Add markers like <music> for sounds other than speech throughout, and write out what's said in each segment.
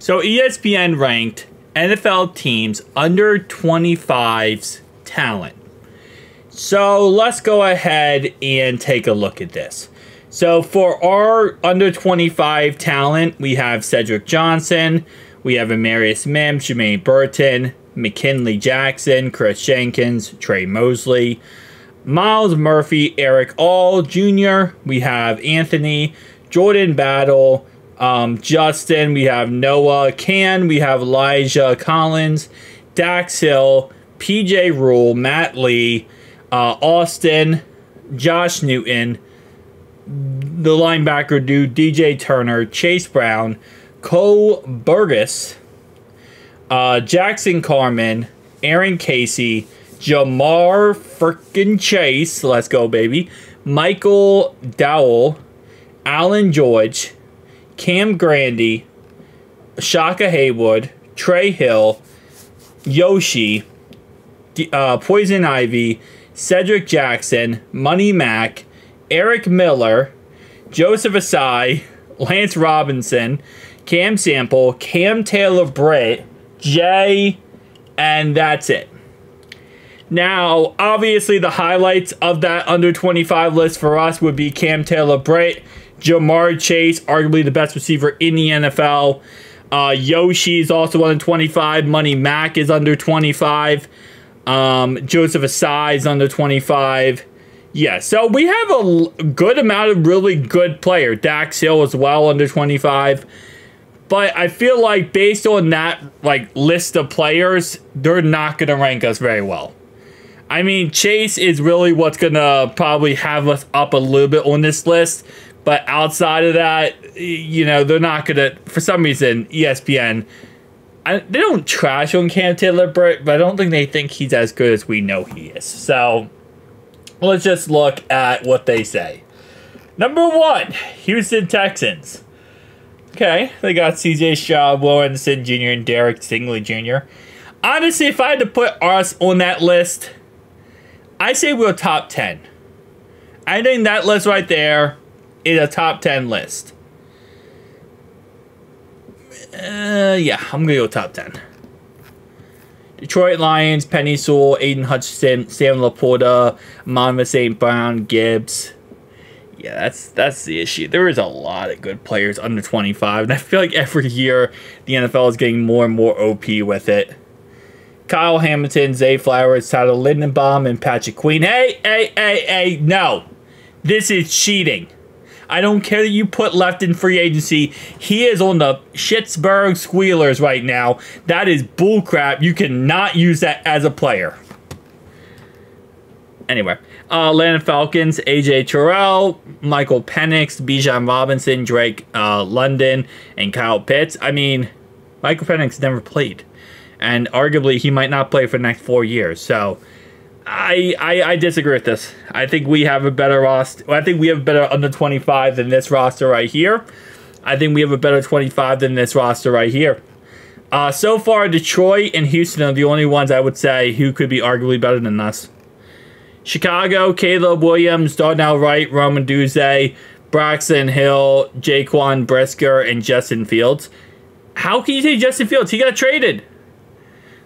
So ESPN ranked NFL teams under 25's talent. So let's go ahead and take a look at this. So for our under 25 talent, we have Cedric Johnson, we have Amarius Mims, Jermaine Burton, McKinley Jackson, Chris Jenkins, Trey Mosley, Myles Murphy, Erick All Jr., we have Anthony, Jordan Battle, um, Justin, we have Noah Can, we have Elijah Collins, Dax Hill, PJ Rule, Matt Lee, uh, Austin, Josh Newton, the linebacker dude, DJ Turner, Chase Brown, Cole Burgess, uh, Jackson Carman, Aaron Casey, Ja'Marr frickin' Chase, let's go, baby, Michael Dowell, Alan George, Cam Grandy, Shaka Heyward, Trey Hill, Yoshi, uh, Poison Ivy, Cedric Jackson, Money Mac, Eric Miller, Joseph Ossai, <laughs> Lance Robinson, Cam Sample, Cam Taylor Britt, Jay, and that's it. Now, obviously, the highlights of that under 25 list for us would be Cam Taylor Britt, Ja'Marr Chase, arguably the best receiver in the NFL. Uh, Yoshi is also under 25. Money Mac is under 25. Um, Joseph Ossai is under 25. Yeah, so we have a good amount of really good player. Dax Hill as well under 25. But I feel like based on that like list of players, they're not going to rank us very well. I mean, Chase is really what's going to probably have us up a little bit on this list. But outside of that, you know, they're not to, for some reason, ESPN, I, they don't trash on Cam Taylor Britt, but I don't think they think he's as good as we know he is. So let's just look at what they say. Number one, Houston Texans. Okay, they got CJ Stroud, Will Anderson Jr., and Derek Stingley Jr. Honestly, if I had to put us on that list, I say we're top 10. I think that list right there is a top 10 list. Uh, yeah, I'm going to go top 10. Detroit Lions, Penei Sewell, Aidan Hutchinson, Sam LaPorta, Monmouth St. Brown, Gibbs. Yeah, that's that's the issue. There is a lot of good players under 25, and I feel like every year the NFL is getting more and more OP with it. Kyle Hamilton, Zay Flowers, Tyler Linderbaum, and Patrick Queen. Hey, hey, hey, hey, no. This is cheating. I don't care that you put left in free agency. He is on the Pittsburgh Squealers right now. That is bullcrap. You cannot use that as a player. Anyway, uh, Atlanta Falcons, AJ Terrell, Michael Penix, Bijan Robinson, Drake uh, London, and Kyle Pitts. I mean, Michael Penix never played. And arguably, he might not play for the next four years. So, I, I, I disagree with this. I think we have a better roster. I think we have better under 25 than this roster right here. I think we have a better 25 than this roster right here. Uh, so far, Detroit and Houston are the only ones I would say who could be arguably better than us. Chicago, Caleb Williams, Darnell Wright, Rome Odunze, Braxton Hill, Jaquan Brisker, and Justin Fields. How can you say Justin Fields? He got traded.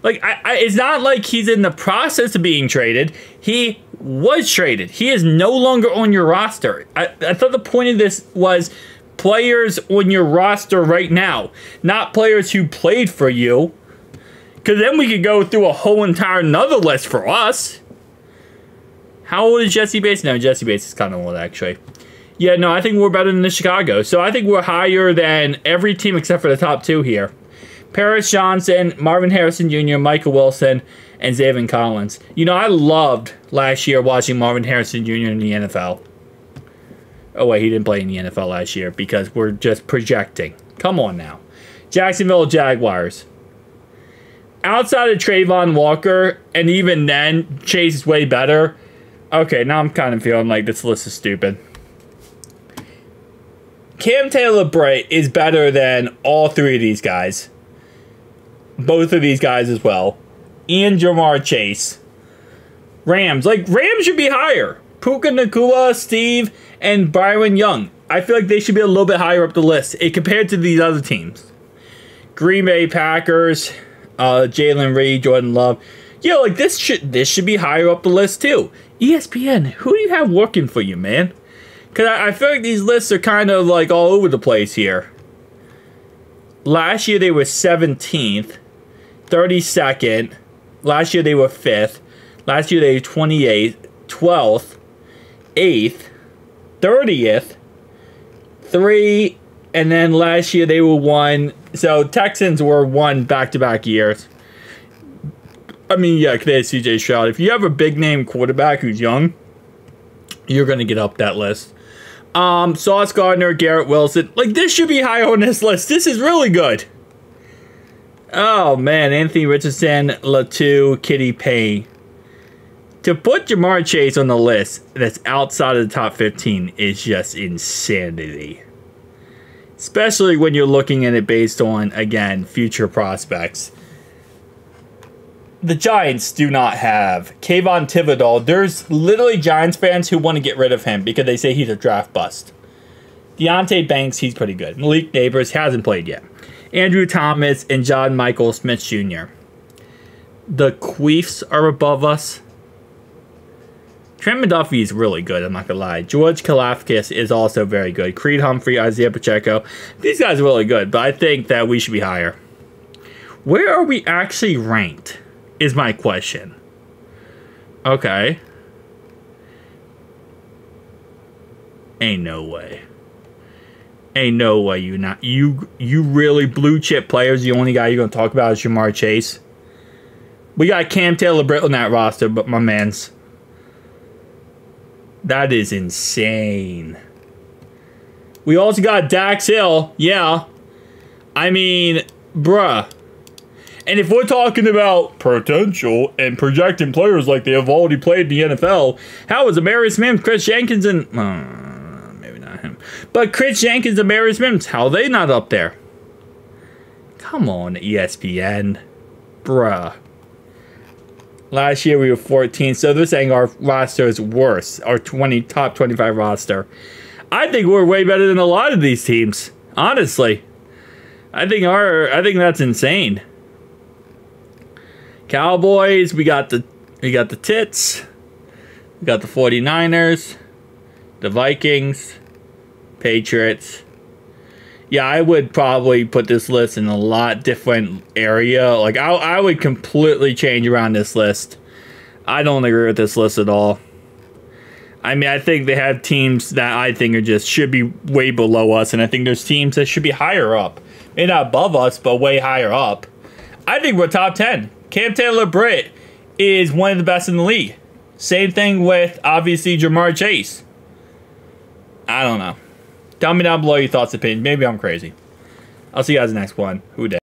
Like, I, I, it's not like he's in the process of being traded. He was traded. He is no longer on your roster. I, I thought the point of this was players on your roster right now, not players who played for you. Because then we could go through a whole entire another list for us. How old is Jessie Bates? No, Jessie Bates is kind of old, actually. Yeah, no, I think we're better than the Chicago. So I think we're higher than every team except for the top two here. Paris Johnson, Marvin Harrison Jr., Michael Wilson, and Zaven Collins. You know, I loved last year watching Marvin Harrison Jr. in the NFL. Oh, wait, he didn't play in the NFL last year because we're just projecting. Come on now. Jacksonville Jaguars. Outside of Travon Walker, and even then, Chase is way better. Okay, now I'm kind of feeling like this list is stupid. Cam Taylor Britt is better than all three of these guys both of these guys as well, and Ja'Marr Chase. Rams, like Rams should be higher. Puka Nacua, Steve, and Byron Young. I feel like they should be a little bit higher up the list eh, compared to these other teams. Green Bay Packers, uh, Jalen Reed, Jordan Love. Yo, like this should this should be higher up the list too. ESPN, who do you have working for you, man? Cause I, I feel like these lists are kind of like all over the place here. Last year they were 17th, 32nd. Last year they were 5th. Last year they were 28th, 12th, 8th, 30th, 3, and then last year they were 1. So Texans were 1 back to back years. I mean, yeah, they had CJ Stroud. If you have a big name quarterback who's young, you're going to get up that list. Um, Sauce Gardner, Garrett Wilson. Like, this should be high on this list. This is really good. Oh, man. Anthony Richardson, Latu, Kitty Payne. To put Ja'Marr Chase on the list that's outside of the top 15 is just insanity. Especially when you're looking at it based on, again, future prospects the Giants do not have Kayvon Thibodeaux. There's literally Giants fans who want to get rid of him because they say he's a draft bust. Deonte Banks, he's pretty good. Malik Nabers hasn't played yet. Andrew Thomas and John Michael Schmitz Jr. The Queefs are above us. Trent McDuffie is really good, I'm not gonna lie. George Karlaftis is also very good. Creed Humphrey, Isaiah Pacheco. These guys are really good, but I think that we should be higher. Where are we actually ranked? is my question. Okay. Ain't no way. Ain't no way you not you you really blue chip players. The only guy you're gonna talk about is Ja'Marr Chase. We got Cam Taylor Britt on that roster, but my man's that is insane. We also got Dax Hill. Yeah. I mean, bruh. And if we're talking about potential and projecting players like they have already played in the NFL, how is Amarius Mims, Chris Jenkins, and uh, but Chris Jenkins, Amarius Mims, how are they not up there? Come on, ESPN, bruh. Last year we were 14, so they're saying our roster is worse, our 20 top 25 roster. I think we're way better than a lot of these teams, honestly. I think our I think that's insane. Cowboys, we got the we got the Tits. We got the 49ers, the Vikings, Patriots. Yeah, I would probably put this list in a lot different area. Like I I would completely change around this list. I don't agree with this list at all. I mean, I think they have teams that I think are just should be way below us, and I think there's teams that should be higher up. Maybe not above us, but way higher up. I think we're top 10. Cam Taylor Britt is one of the best in the league. Same thing with obviously Ja'Marr Chase. I don't know. Tell me down below your thoughts, opinions. Maybe I'm crazy. I'll see you guys next one. Who Dey?